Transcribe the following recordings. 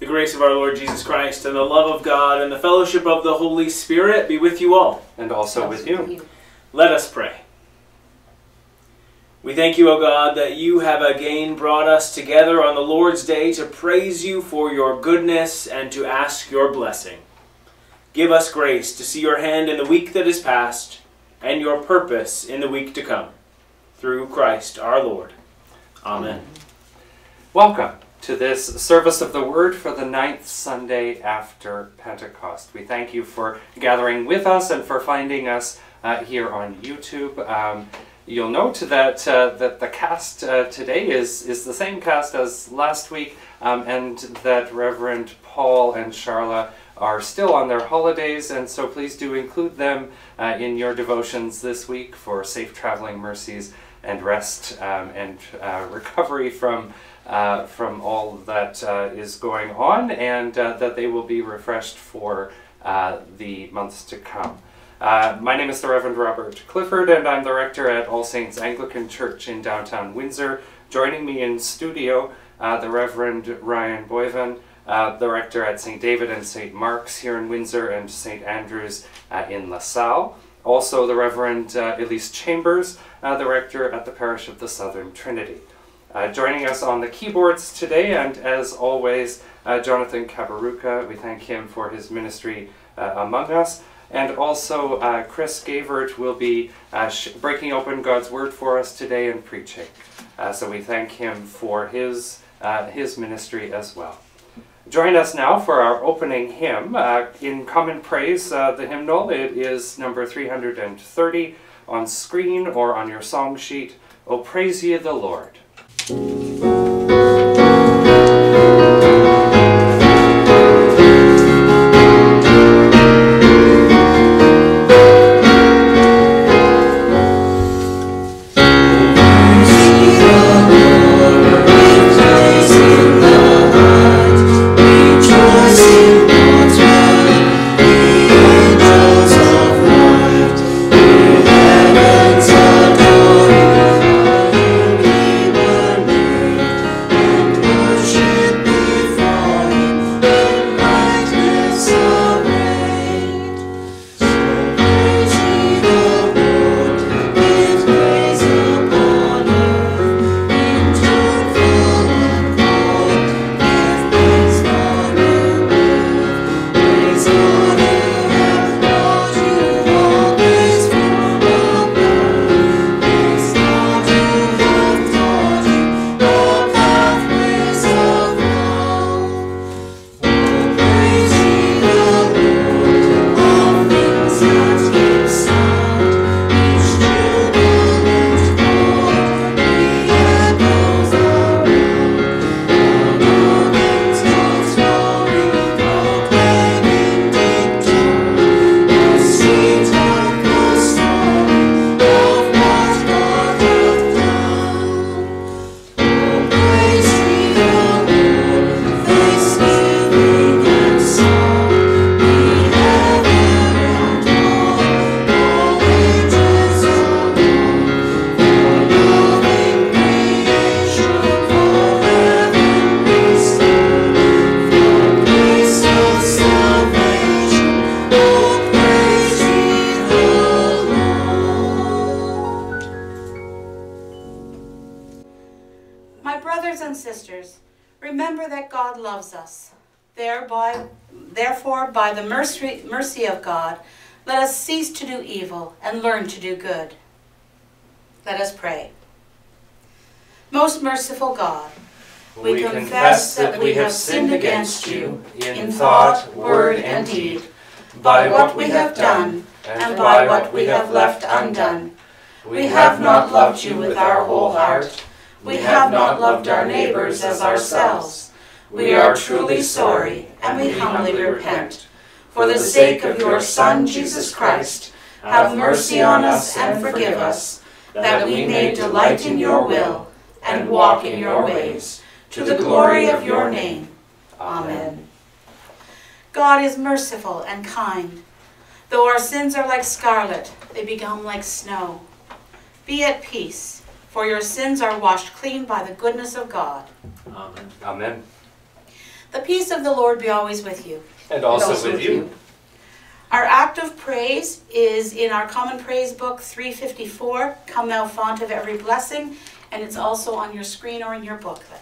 The grace of our Lord Jesus Christ and the love of God and the fellowship of the Holy Spirit be with you all. and also with you. Let us pray. We thank you, O God, that you have again brought us together on the Lord's Day to praise you for your goodness and to ask your blessing. Give us grace to see your hand in the week that is past and your purpose in the week to come. Through Christ our Lord. Amen. Welcome to this service of the Word for the ninth Sunday after Pentecost. We thank you for gathering with us and for finding us uh, here on YouTube. Um, you'll note that uh, that the cast uh, today is is the same cast as last week, um, and that Reverend Paul and Charla are still on their holidays, and so please do include them uh, in your devotions this week for safe traveling mercies and rest um, and uh, recovery from uh, from all that uh, is going on, and uh, that they will be refreshed for the months to come. My name is the Reverend Robert Clifford, and I'm the rector at All Saints Anglican Church in downtown Windsor. Joining me in studio, the Reverend Ryan Boyvan, uh, the rector at St. David and St. Mark's here in Windsor and St. Andrews uh, in LaSalle. Also, the Reverend uh, Elise Chambers, the rector at the parish of the Southern Trinity. Uh, joining us on the keyboards today, and as always, uh, Jonathan Kabaruka. We thank him for his ministry uh, among us. And also, uh, Chris Gavert will be uh, breaking open God's Word for us today and preaching. Uh, so we thank him for his, his ministry as well. Join us now for our opening hymn. In Common Praise, the hymnal, it is number 330 on screen or on your song sheet. O praise ye the Lord. He us cease to do evil and learn to do good. Let us pray. Most merciful God, We confess that we have sinned against you in thought, word, and deed, by what we have done and by what we have left undone. We have not loved you with our whole heart. We have not loved our neighbors as ourselves. We are truly sorry, and we humbly repent. For the sake of your Son, Jesus Christ, have mercy on us and forgive us, that we may delight in your will and walk in your ways, to the glory of your name. Amen. God is merciful and kind. Though our sins are like scarlet, they become like snow. Be at peace, for your sins are washed clean by the goodness of God. Amen. Amen. The peace of the Lord be always with you. And also with you. Our act of praise is in our Common Praise Book 354, Come Thou Font of Every Blessing, and it's also on your screen or in your booklet.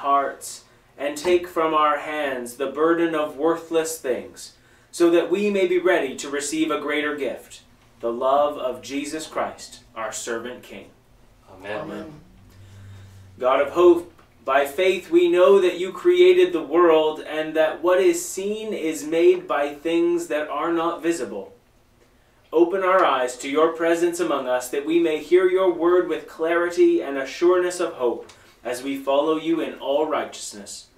Hearts, and take from our hands the burden of worthless things, so that we may be ready to receive a greater gift, the love of Jesus Christ, our servant King. Amen. God of hope, by faith we know that you created the world, and that what is seen is made by things that are not visible. Open our eyes to your presence among us, that we may hear your word with clarity and a sureness of hope, as we follow you in all righteousness.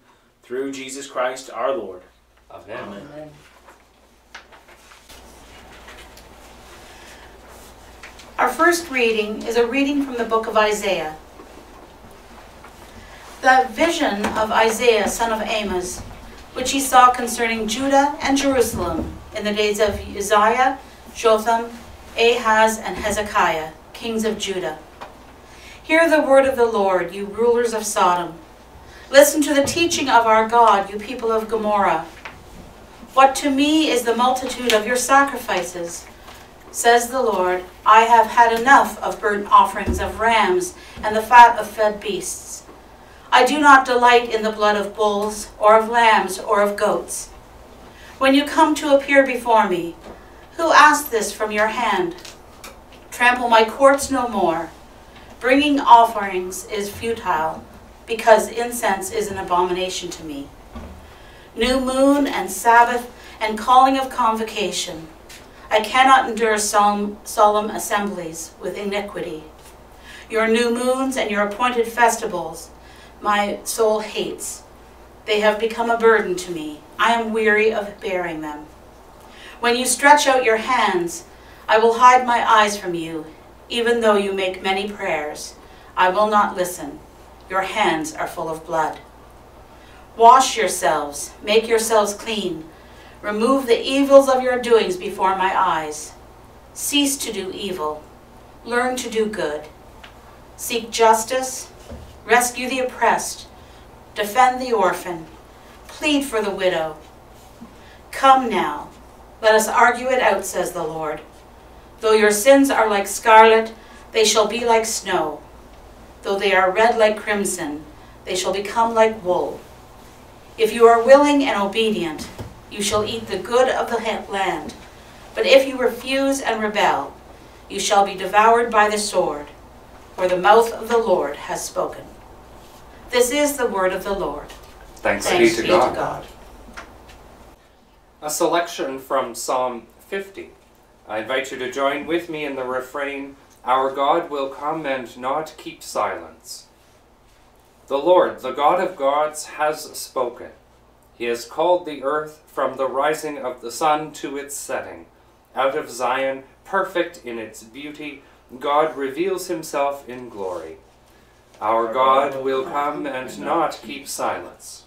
Through Jesus Christ our Lord. Amen. Amen. Our first reading is a reading from the book of Isaiah. The vision of Isaiah, son of Amos, which he saw concerning Judah and Jerusalem in the days of Uzziah, Jotham, Ahaz, and Hezekiah, kings of Judah. Hear the word of the Lord, you rulers of Sodom. Listen to the teaching of our God, you people of Gomorrah. What to me is the multitude of your sacrifices? Says the Lord, I have had enough of burnt offerings of rams and the fat of fed beasts. I do not delight in the blood of bulls, or of lambs, or of goats. When you come to appear before me, who asked this from your hand? Trample my courts no more. Bringing offerings is futile, because incense is an abomination to me. New moon and Sabbath and calling of convocation. I cannot endure solemn, solemn assemblies with iniquity. Your new moons and your appointed festivals my soul hates. They have become a burden to me. I am weary of bearing them. When you stretch out your hands, I will hide my eyes from you. Even though you make many prayers, I will not listen. Your hands are full of blood. Wash yourselves, make yourselves clean. Remove the evils of your doings before my eyes. Cease to do evil. Learn to do good. Seek justice. Rescue the oppressed. Defend the orphan. Plead for the widow. Come now, let us argue it out, says the Lord. Though your sins are like scarlet, they shall be like snow. Though they are red like crimson, they shall become like wool. If you are willing and obedient, you shall eat the good of the land. But if you refuse and rebel, you shall be devoured by the sword, for the mouth of the Lord has spoken. This is the word of the Lord. Thanks, Thanks be to be God. to God. A selection from Psalm 50. I invite you to join with me in the refrain Our God will come and not keep silence. The Lord, the God of gods, has spoken. He has called the earth from the rising of the sun to its setting. Out of Zion, perfect in its beauty, God reveals himself in glory. Our God will come and not keep silence.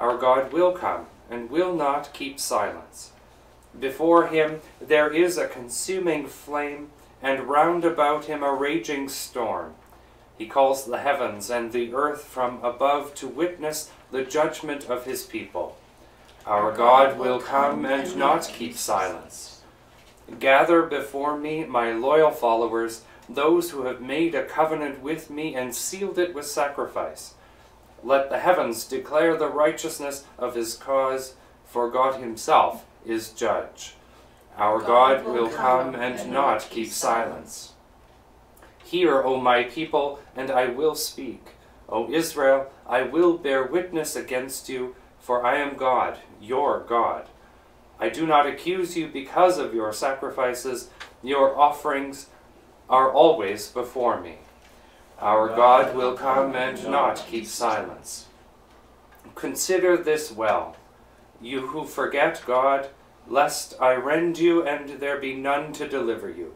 Our God will come and will not keep silence. Before him there is a consuming flame, and round about him a raging storm. He calls the heavens and the earth from above to witness the judgment of his people. Our God will come and not keep silence. Gather before me my loyal followers, those who have made a covenant with me and sealed it with sacrifice. Let the heavens declare the righteousness of his cause, for God himself is judge. Our God will come and not keep silence. Hear, O my people, and I will speak. O Israel, I will bear witness against you, for I am God, your God. I do not accuse you because of your sacrifices, your offerings are always before me. Our God will come and not keep silence. Consider this well, you who forget God, lest I rend you and there be none to deliver you.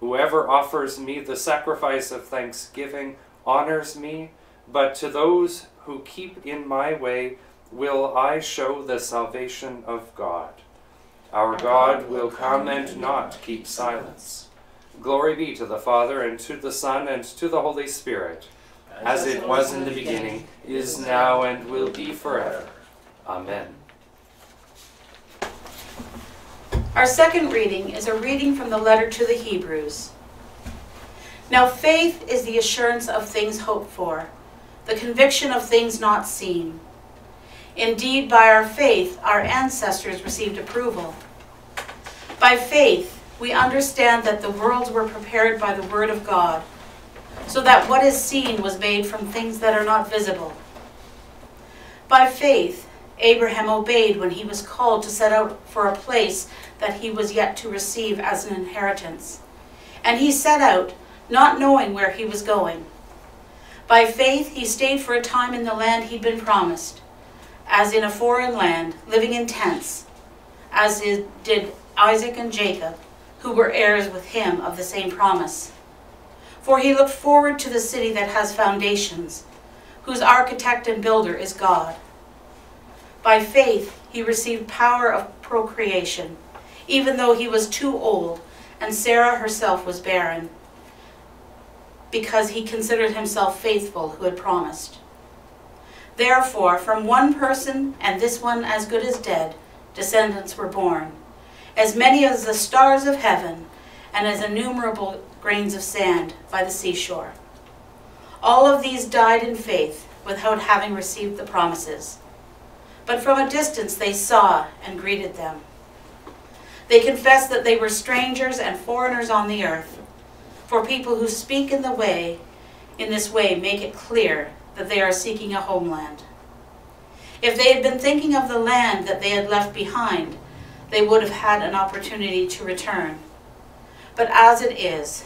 Whoever offers me the sacrifice of thanksgiving honors me, but to those who keep in my way will I show the salvation of God. Our God will come and not keep silence. Glory be to the Father, and to the Son, and to the Holy Spirit, as it was in the beginning, is now, and will be forever. Amen. Our second reading is a reading from the letter to the Hebrews. Now, faith is the assurance of things hoped for, the conviction of things not seen. Indeed, by our faith, our ancestors received approval. By faith, we understand that the worlds were prepared by the Word of God, so that what is seen was made from things that are not visible. By faith, Abraham obeyed when he was called to set out for a place that he was yet to receive as an inheritance. And he set out, not knowing where he was going. By faith, he stayed for a time in the land he'd been promised, as in a foreign land, living in tents, as did Isaac and Jacob, who were heirs with him of the same promise. For he looked forward to the city that has foundations, whose architect and builder is God. By faith, he received power of procreation, even though he was too old, and Sarah herself was barren, because he considered himself faithful who had promised. Therefore, from one person, and this one as good as dead, descendants were born, as many as the stars of heaven, and as innumerable grains of sand by the seashore. All of these died in faith, without having received the promises. But from a distance they saw and greeted them. They confessed that they were strangers and foreigners on the earth. For people who speak in the way, in this way, make it clear that they are seeking a homeland. If they had been thinking of the land that they had left behind, they would have had an opportunity to return. But as it is,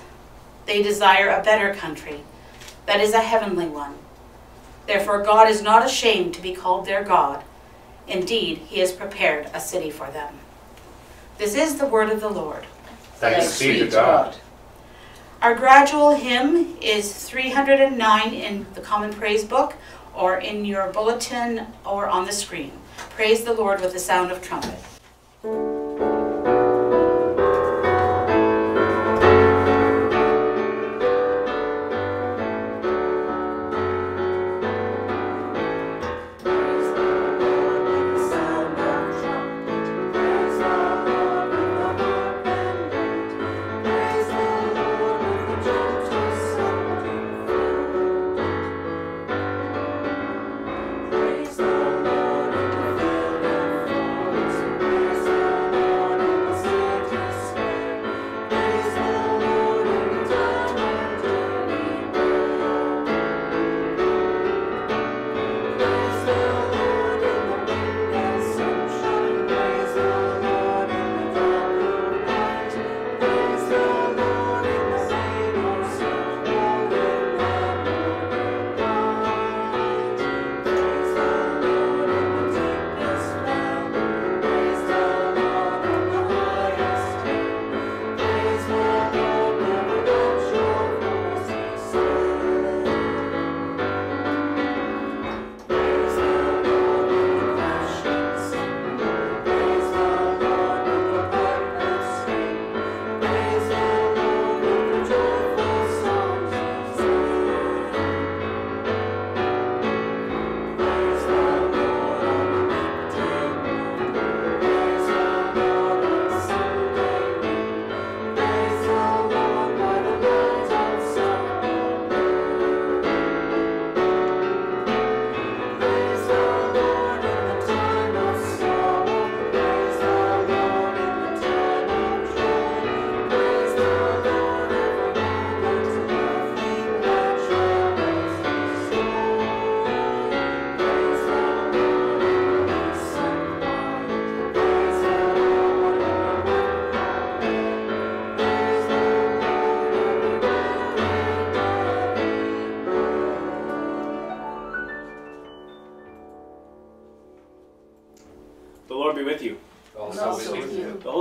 they desire a better country, that is a heavenly one. Therefore, God is not ashamed to be called their God. Indeed, He has prepared a city for them. This is the word of the Lord. Thanks be to God. Our gradual hymn is 309 in the Common Praise Book or in your bulletin or on the screen. Praise the Lord with the sound of trumpet.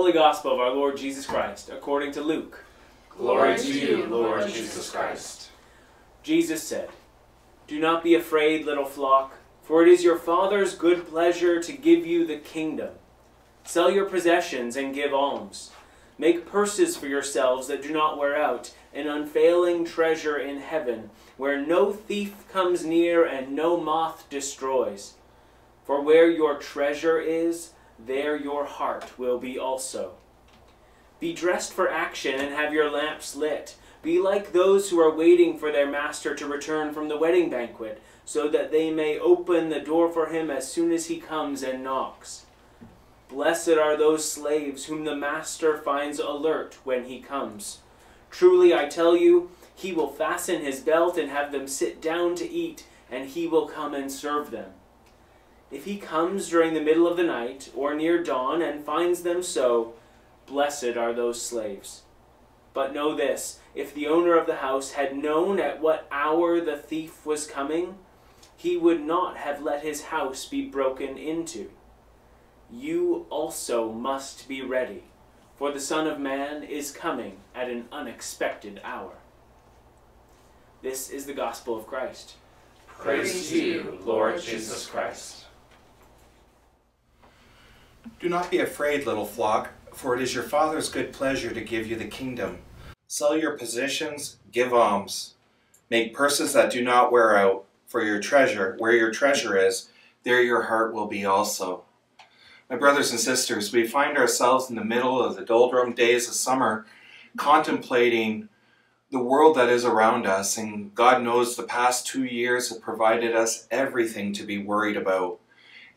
Holy Gospel of our Lord Jesus Christ, according to Luke. Glory to you, Lord Jesus Christ. Jesus said, Do not be afraid, little flock, for it is your Father's good pleasure to give you the kingdom. Sell your possessions and give alms. Make purses for yourselves that do not wear out, an unfailing treasure in heaven, where no thief comes near and no moth destroys. For where your treasure is, there your heart will be also. Be dressed for action and have your lamps lit. Be like those who are waiting for their master to return from the wedding banquet, so that they may open the door for him as soon as he comes and knocks. Blessed are those slaves whom the master finds alert when he comes. Truly I tell you, he will fasten his belt and have them sit down to eat, and he will come and serve them. If he comes during the middle of the night or near dawn and finds them so, blessed are those slaves. But know this if the owner of the house had known at what hour the thief was coming, he would not have let his house be broken into. You also must be ready, for the Son of Man is coming at an unexpected hour. This is the gospel of Christ. Praise to you, Lord Jesus Christ. Do not be afraid, little flock, for it is your Father's good pleasure to give you the kingdom. Sell your possessions, give alms. Make purses that do not wear out, for your treasure, where your treasure is, there your heart will be also. My brothers and sisters, we find ourselves in the middle of the doldrum days of summer, contemplating the world that is around us, and God knows the past two years have provided us everything to be worried about.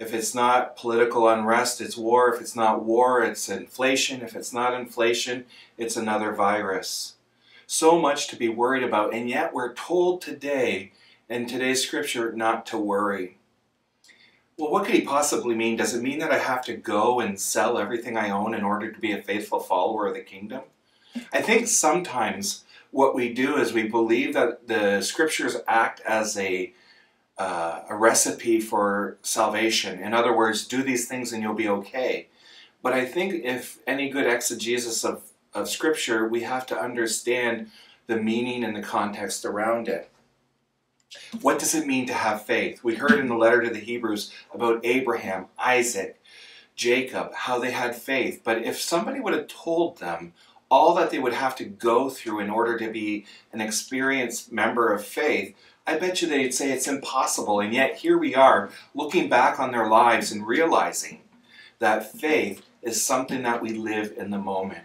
If it's not political unrest, it's war. If it's not war, it's inflation. If it's not inflation, it's another virus. So much to be worried about, and yet we're told today in today's scripture not to worry. well, what could he possibly mean? Does it mean that I have to go and sell everything I own in order to be a faithful follower of the kingdom? I think sometimes what we do is we believe that the scriptures act as a uh, a recipe for salvation. In other words, do these things and you'll be okay. But I think if any good exegesis of, of scripture, we have to understand the meaning and the context around it. What does it mean to have faith? We heard in the letter to the Hebrews about Abraham, Isaac, Jacob, how they had faith. But if somebody would have told them all that they would have to go through in order to be an experienced member of faith, I bet you they'd say it's impossible. And yet here we are, looking back on their lives and realizing that faith is something that we live in the moment.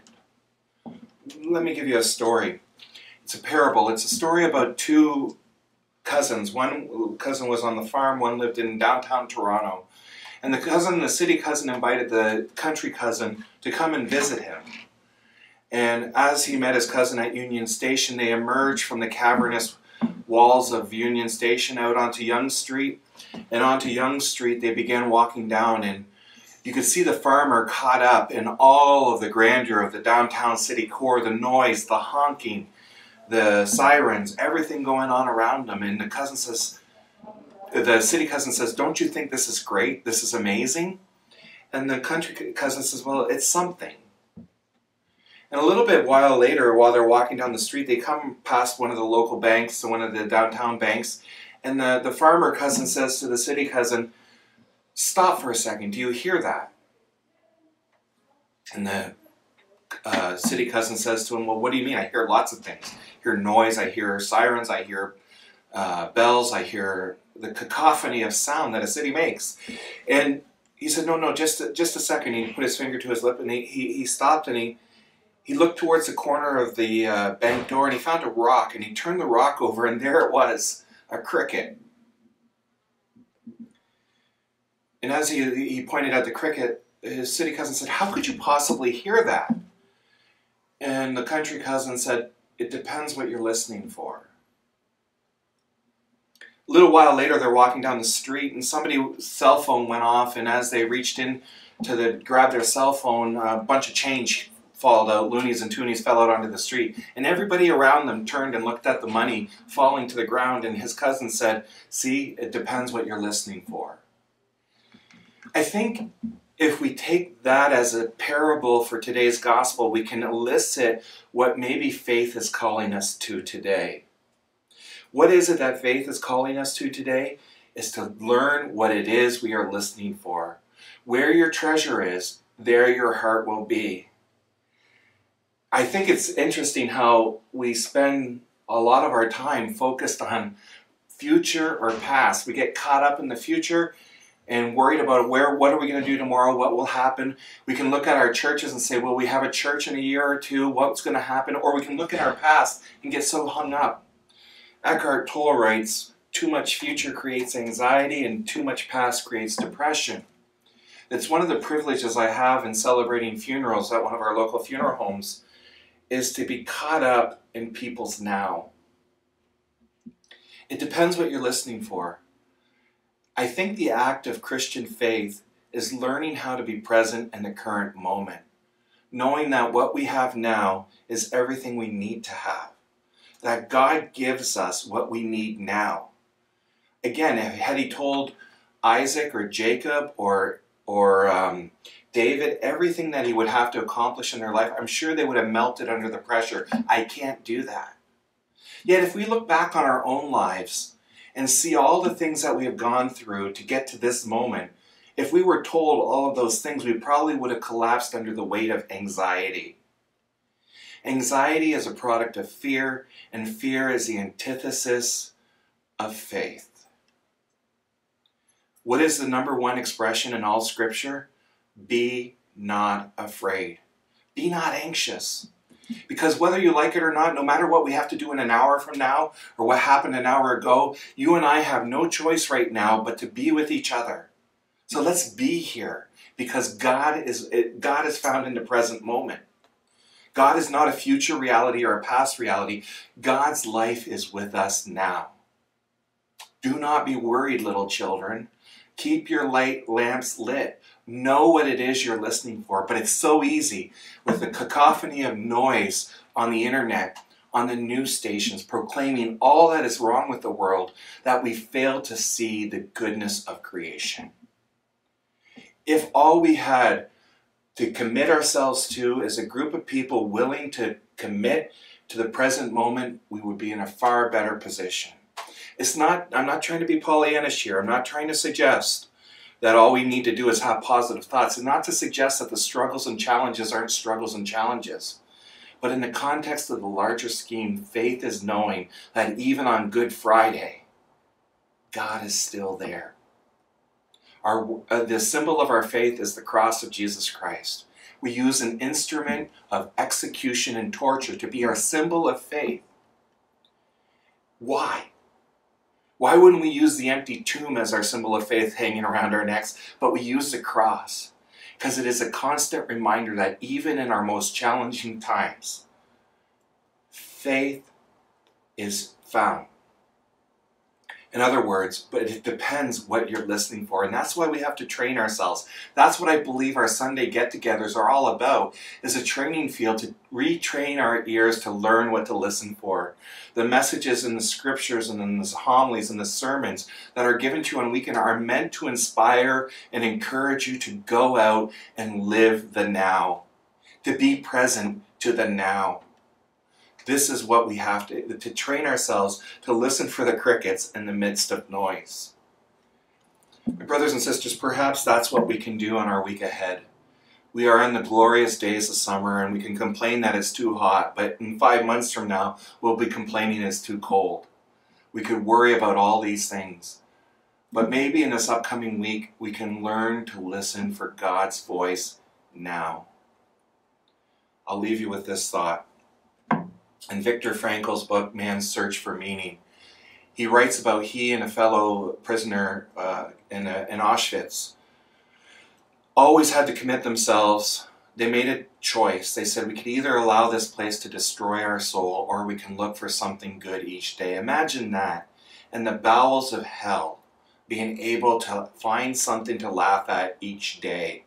Let me give you a story. It's a parable. It's a story about two cousins. One cousin was on the farm, one lived in downtown Toronto. And the cousin, the city cousin, invited the country cousin to come and visit him. And as he met his cousin at Union Station, they emerged from the cavernous walls of Union Station out onto Yonge Street. And onto Yonge Street, they began walking down, and you could see the farmer caught up in all of the grandeur of the downtown city core the noise, the honking, the sirens, everything going on around him. And the cousin says, the city cousin says, Don't you think this is great? This is amazing? And the country cousin says, Well, it's something. And a little bit while later, while they're walking down the street, they come past one of the local banks, one of the downtown banks, and the, the farmer cousin says to the city cousin, Stop for a second, do you hear that? And the uh, city cousin says to him, Well, what do you mean? I hear lots of things. I hear noise, I hear sirens, I hear uh, bells, I hear the cacophony of sound that a city makes. And he said, No, no, just a, just a second. He put his finger to his lip and he, he, he stopped and he, he looked towards the corner of the uh, bank door and he found a rock and he turned the rock over and there it was a cricket. And as he, he pointed out the cricket, his city cousin said, How could you possibly hear that? And the country cousin said, It depends what you're listening for. A little while later, they're walking down the street, and somebody's cell phone went off. And as they reached in to the, grab their cell phone, a bunch of change followed out. Loonies and toonies fell out onto the street, and everybody around them turned and looked at the money falling to the ground. And his cousin said, "See, it depends what you're listening for." I think if we take that as a parable for today's gospel, we can elicit what maybe faith is calling us to today. What is it that faith is calling us to today? Is to learn what it is we are listening for. Where your treasure is, there your heart will be. I think it's interesting how we spend a lot of our time focused on future or past. We get caught up in the future and worried about where what are we going to do tomorrow what will happen. We can look at our churches and say well we have a church in a year or two what's going to happen? Or we can look at our past and get so hung up. Eckhart tolle writes too much future creates anxiety and too much past creates depression. It's one of the privileges i have in celebrating funerals at one of our local funeral homes is to be caught up in people's now it depends what you're listening for I think the act of Christian faith is learning how to be present in the current moment, knowing that what we have now is everything we need to have, that God gives us what we need now. Again, had He told Isaac or Jacob or or um, David everything that he would have to accomplish in their life, I'm sure they would have melted under the pressure. I can't do that. Yet, if we look back on our own lives, and see all the things that we have gone through to get to this moment, if we were told all of those things, we probably would have collapsed under the weight of anxiety. Anxiety is a product of fear, and fear is the antithesis of faith. What is the number one expression in all Scripture? Be not afraid. Be not anxious. Because whether you like it or not, no matter what we have to do in an hour from now or what happened an hour ago, you and I have no choice right now but to be with each other. So let's be here because God is God is found in the present moment. God is not a future reality or a past reality. God's life is with us now. Do not be worried, little children. Keep your light lamps lit. Know what it is you're listening for. But it's so easy with the cacophony of noise on the internet, on the news stations, proclaiming all that is wrong with the world, that we fail to see the goodness of creation. If all we had to commit ourselves to is a group of people willing to commit to the present moment, we would be in a far better position. It's not, I'm not trying to be Pollyannish here. I'm not trying to suggest that all we need to do is have positive thoughts, and not to suggest that the struggles and challenges aren't struggles and challenges. But in the context of the larger scheme, faith is knowing that even on Good Friday, God is still there. Our, uh, the symbol of our faith is the cross of Jesus Christ. We use an instrument of execution and torture to be our symbol of faith. Why? Why wouldn't we use the empty tomb as our symbol of faith hanging around our necks, but we use the cross? Because it is a constant reminder that even in our most challenging times, faith is found. In other words, but it depends what you're listening for. And that's why we have to train ourselves. That's what I believe our Sunday get togethers are all about, is a training field to retrain our ears to learn what to listen for. The messages in the scriptures and in the homilies and the sermons that are given to you on weekend are meant to inspire and encourage you to go out and live the now, to be present to the now. This is what we have to, to train ourselves to listen for the crickets in the midst of noise. My brothers and sisters, perhaps that's what we can do on our week ahead. We are in the glorious days of summer and we can complain that it's too hot, but in five months from now, we'll be complaining it's too cold. We could worry about all these things. But maybe in this upcoming week, we can learn to listen for God's voice now. I'll leave you with this thought. In Viktor Frankl's book, Man's Search for Meaning, he writes about he and a fellow prisoner uh, in, a, in Auschwitz always had to commit themselves. They made a choice. They said we could either allow this place to destroy our soul or we can look for something good each day. Imagine that in the bowels of hell, being able to find something to laugh at each day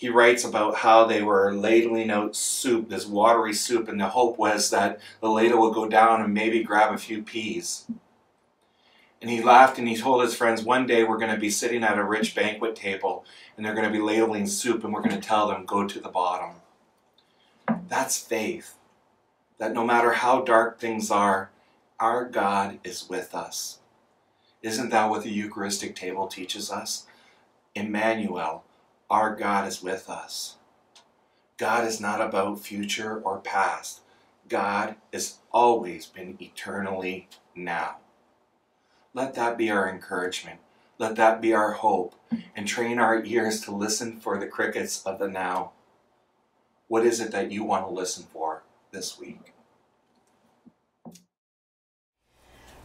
he writes about how they were ladling out soup, this watery soup, and the hope was that the ladle would go down and maybe grab a few peas. And he laughed and he told his friends, one day we're going to be sitting at a rich banquet table and they're going to be ladling soup and we're going to tell them, go to the bottom. That's faith. That no matter how dark things are, our God is with us. Isn't that what the Eucharistic table teaches us? Emmanuel, our God is with us. God is not about future or past. God has always been eternally now. Let that be our encouragement. Let that be our hope. And train our ears to listen for the crickets of the now. What is it that you want to listen for this week?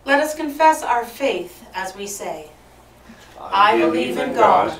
Let us confess our faith as we say, I believe in God,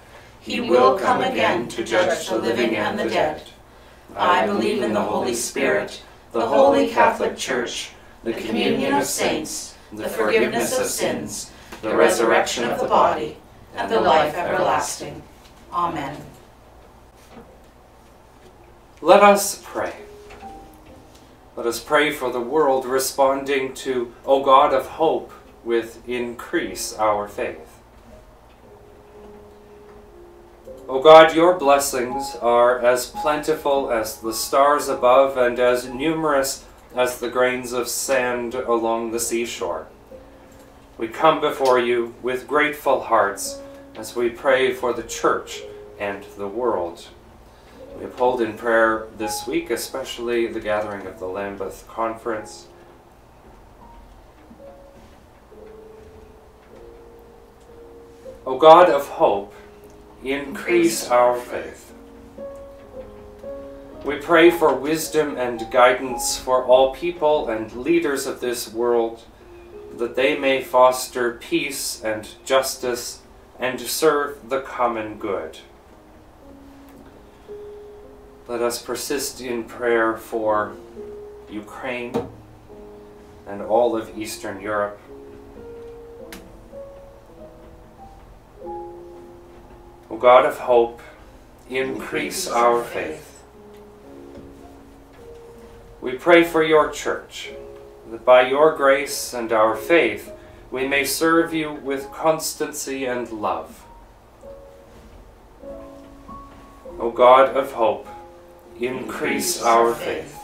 He will come again to judge the living and the dead. I believe in the Holy Spirit, the holy Catholic Church, the communion of saints, the forgiveness of sins, the resurrection of the body, and the life everlasting. Amen. Let us pray. Let us pray for the world responding to, O God of hope, with increase our faith. O God, your blessings are as plentiful as the stars above and as numerous as the grains of sand along the seashore. We come before you with grateful hearts as we pray for the church and the world. We uphold in prayer this week, especially the gathering of the Lambeth Conference. O God of hope, increase our faith. We pray for wisdom and guidance for all people and leaders of this world, that they may foster peace and justice and serve the common good. Let us persist in prayer for Ukraine and all of Eastern Europe. O God of hope, increase our faith. We pray for your church, that by your grace and our faith we may serve you with constancy and love. O God of hope, increase our faith.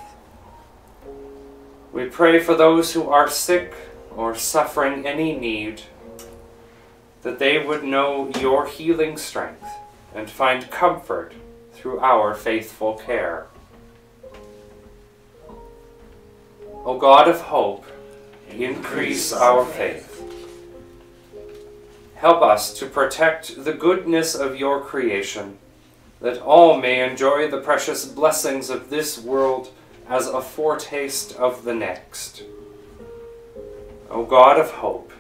We pray for those who are sick or suffering any need, that they would know your healing strength and find comfort through our faithful care. O God of hope, increase our faith. Help us to protect the goodness of your creation, that all may enjoy the precious blessings of this world as a foretaste of the next. O God of hope,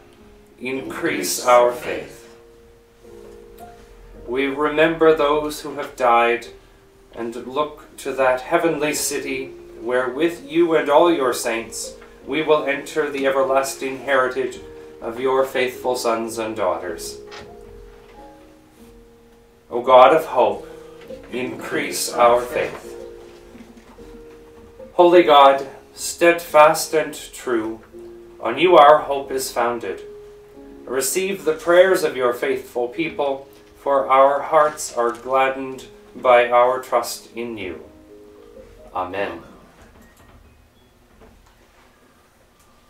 increase our faith. We remember those who have died and look to that heavenly city where with you and all your saints we will enter the everlasting heritage of your faithful sons and daughters. O God of hope, increase our faith. Holy God, steadfast and true, on you our hope is founded. Receive the prayers of your faithful people, for our hearts are gladdened by our trust in you. Amen.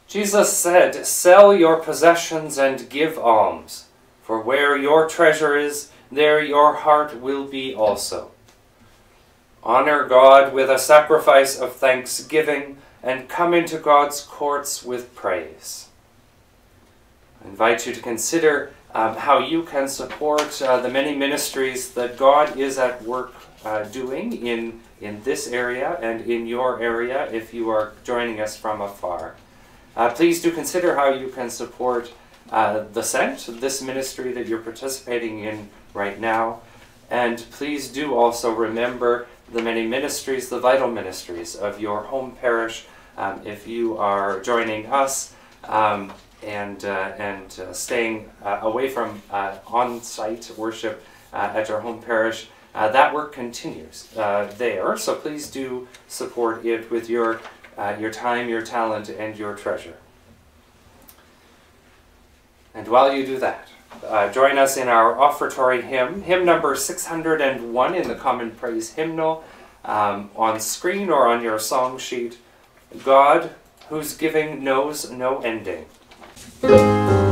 Jesus said, Sell your possessions and give alms, for where your treasure is, there your heart will be also. Honor God with a sacrifice of thanksgiving and come into God's courts with praise. I invite you to consider um, how you can support uh, the many ministries that God is at work uh, doing in, in this area and in your area if you are joining us from afar. Uh, please do consider how you can support uh, the Sent, this ministry that you're participating in right now. And please do also remember the many ministries, the vital ministries of your home parish. Um, if you are joining us um, and, uh, and uh, staying uh, away from uh, on site worship at your home parish, that work continues there. So please do support it with your, your time, your talent, and your treasure. And while you do that, uh, join us in our offertory hymn, hymn number 601 in the Common Praise Hymnal, um, on screen or on your song sheet. God, whose giving knows no ending. Música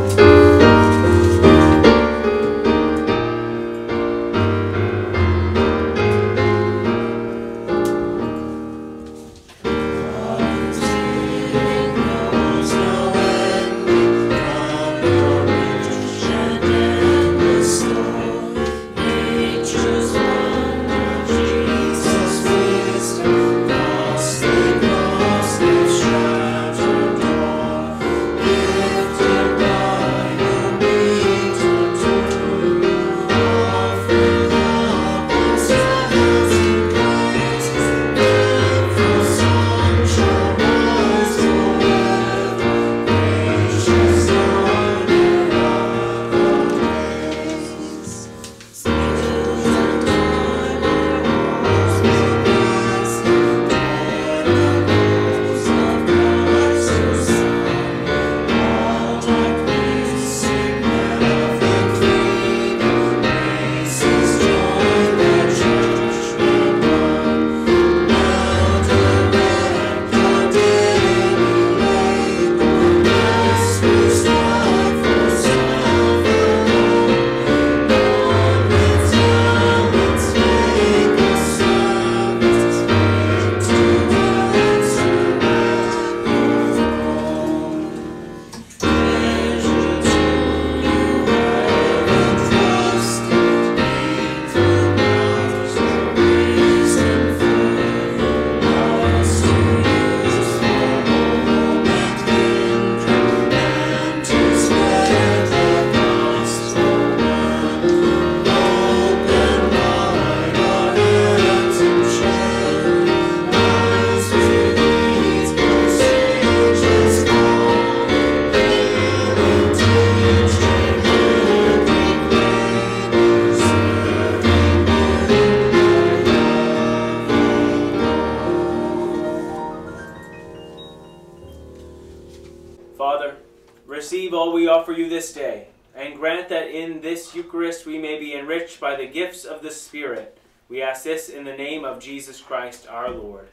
receive all we offer you this day, and grant that in this Eucharist we may be enriched by the gifts of the Spirit. We ask this in the name of Jesus Christ our Lord.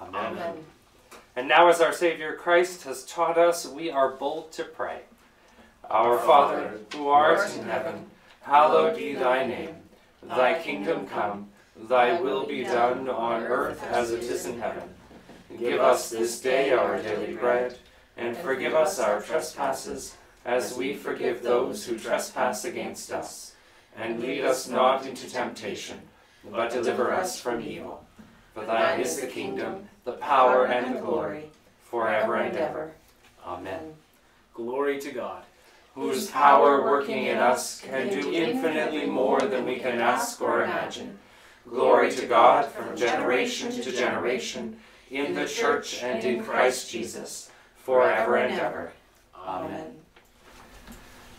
Amen. And now, as our Savior Christ has taught us, we are bold to pray. Our Father, who art in heaven, hallowed be thy name. Thy kingdom come, thy will be done on earth as it is in heaven. Give us this day our daily bread, and forgive us our trespasses, as we forgive those who trespass against us. And lead us not into temptation, but deliver us from evil. For thine is the kingdom, the power, and the glory, forever and ever. Amen. Glory to God. Whose power working in us can do infinitely more than we can ask or imagine. Glory to God from generation to generation, in the church and in Christ Jesus, forever and ever. Amen.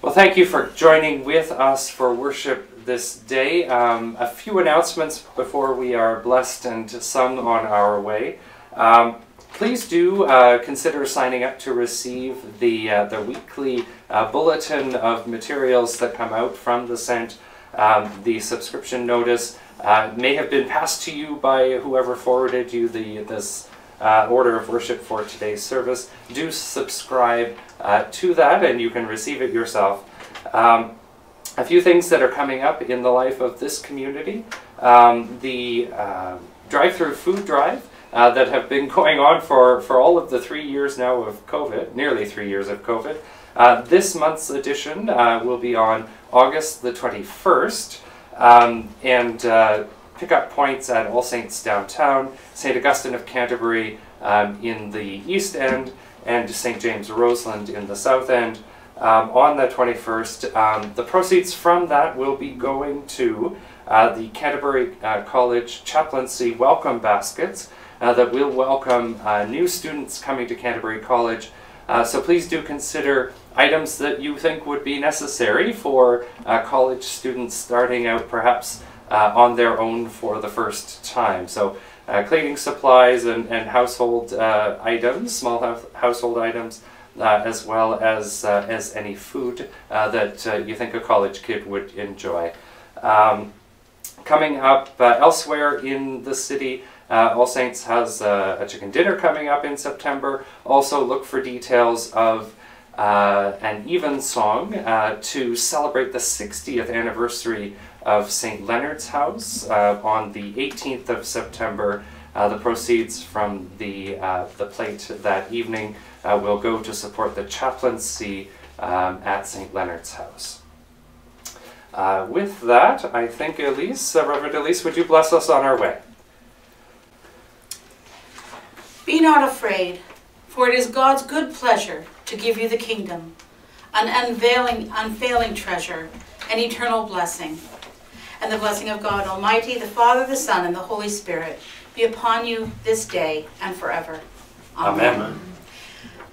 Well, thank you for joining with us for worship this day. Um, a few announcements before we are blessed and sung on our way. Um, please do uh, consider signing up to receive the, uh, the weekly uh, bulletin of materials that come out from the Sent. Um, the subscription notice uh, may have been passed to you by whoever forwarded you the, this uh, order of worship for today's service. Do subscribe uh, to that and you can receive it yourself. Um, a few things that are coming up in the life of this community. Um, the uh, drive-through food drive uh, that have been going on for, for all of the three years now of COVID, nearly three years of COVID. Uh, this month's edition uh, will be on August the 21st, um, and uh, pickup points at All Saints downtown, St. Augustine of Canterbury um, in the east end, and St. James Roseland in the south end. Um, on the 21st, um, the proceeds from that will be going to uh, the Canterbury uh, College Chaplaincy Welcome Baskets uh, that will welcome uh, new students coming to Canterbury College. Uh, so please do consider items that you think would be necessary for uh, college students starting out perhaps on their own for the first time. So uh, cleaning supplies and, and household uh, items, small house, household items, uh, as well as, uh, as any food uh, that uh, you think a college kid would enjoy. Um, coming up uh, elsewhere in the city, uh, All Saints has uh, a chicken dinner coming up in September. Also, look for details of uh, an even song uh, to celebrate the 60th anniversary of St. Leonard's House uh, on the 18th of September. Uh, the proceeds from the, uh, the plate that evening uh, will go to support the chaplaincy um, at St. Leonard's House. Uh, with that, I think Elise, uh, Reverend Elise, would you bless us on our way? Be not afraid, for it is God's good pleasure to give you the kingdom, an unveiling, unfailing treasure, an eternal blessing. And the blessing of God Almighty, the Father, the Son, and the Holy Spirit be upon you this day and forever. Amen.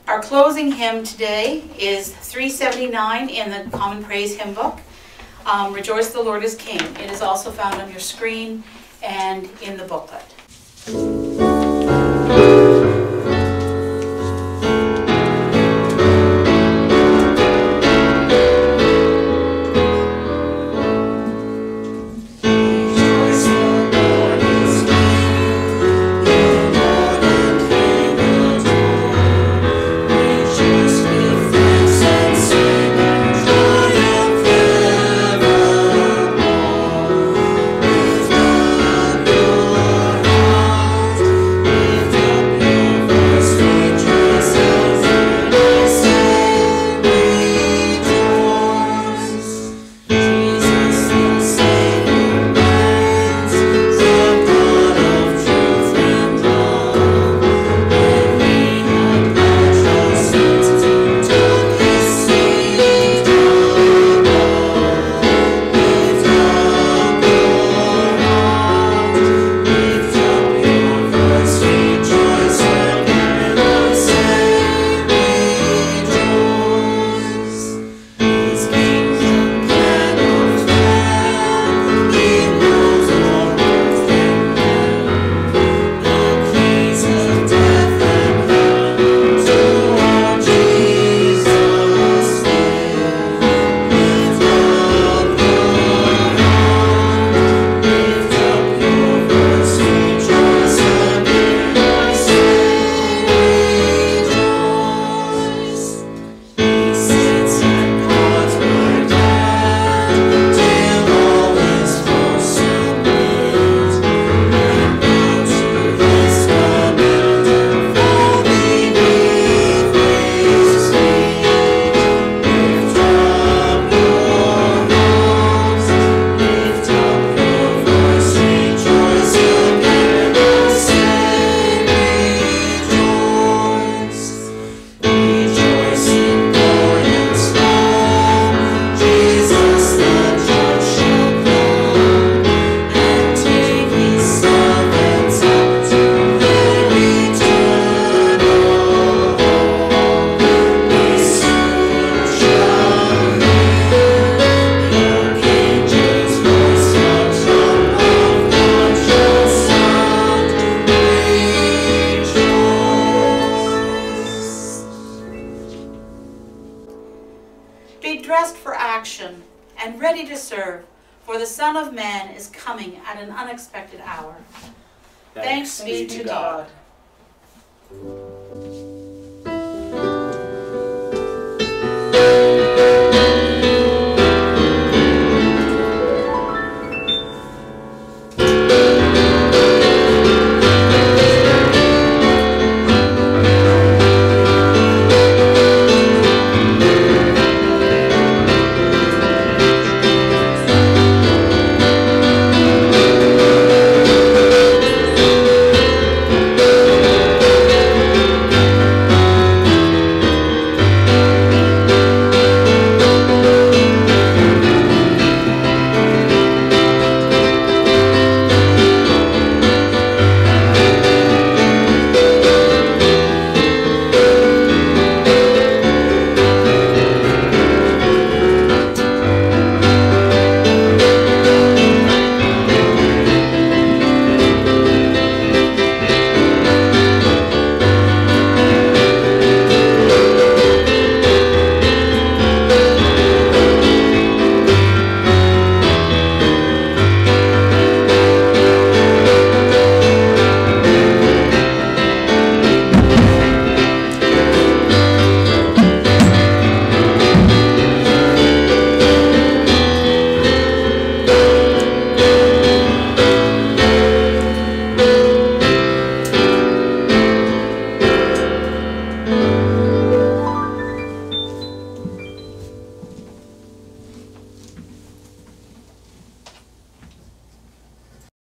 Our closing hymn today is 379 in the Common Praise Hymn Book. Um, Rejoice the Lord is King. It is also found on your screen and in the booklet.